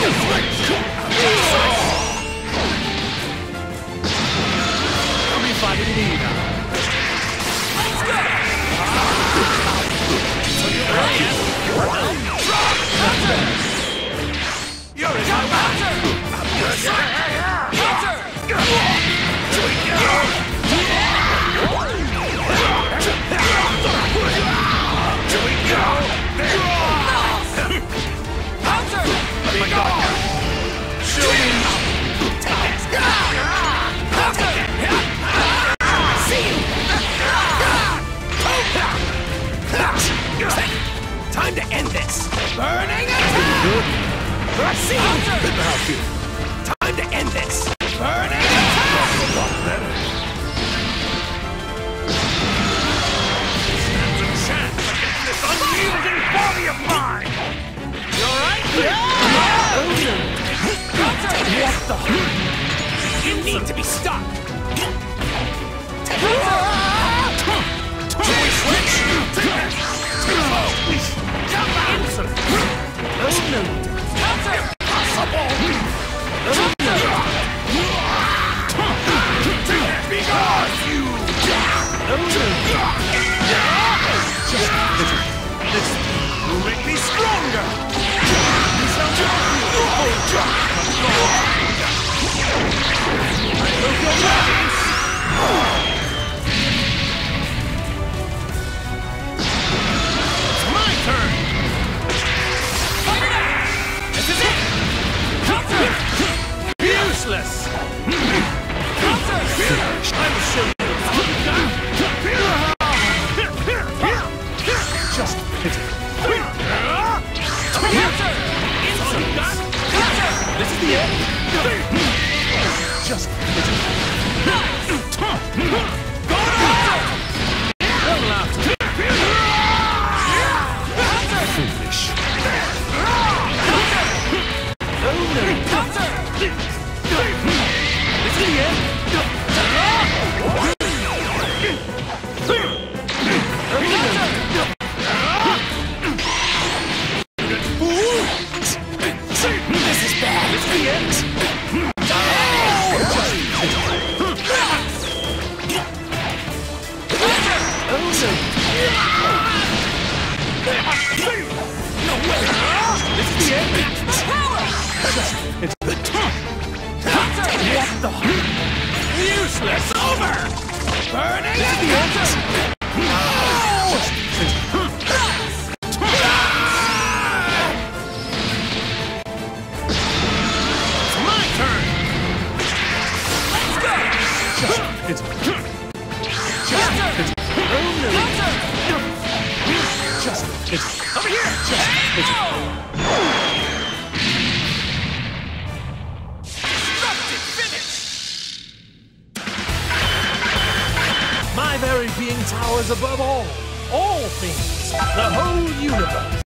I'll be fighting Nina. You're Time to end this! Burning attack! Now feel. Time to end this! Burning attack! Stands a chance against this unyielding body of mine! You alright? What the? You need to be stopped! Joy Just is bad! This is the end! No way! This is the end! It's the top. What the? Useless! Over! Burning this is the Over here! My very being towers above all, all things, the whole universe.